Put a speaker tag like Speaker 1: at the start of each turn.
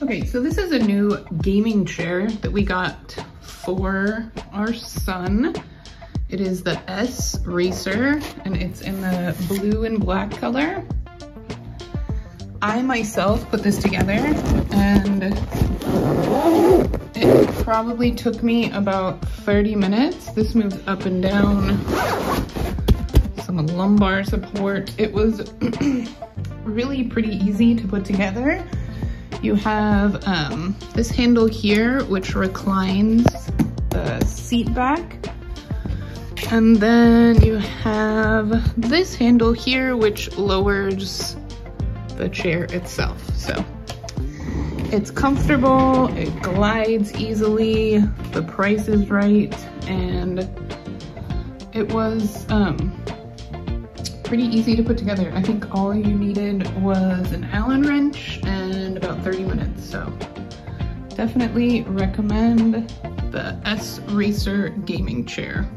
Speaker 1: Okay, so this is a new gaming chair that we got for our son. It is the S Racer and it's in the blue and black color. I myself put this together and it probably took me about 30 minutes. This moves up and down, some lumbar support. It was really pretty easy to put together. You have um, this handle here, which reclines the seat back. And then you have this handle here, which lowers the chair itself. So it's comfortable, it glides easily, the price is right, and it was um, pretty easy to put together. I think all you needed was an Allen wrench about 30 minutes. So definitely recommend the S Racer gaming chair.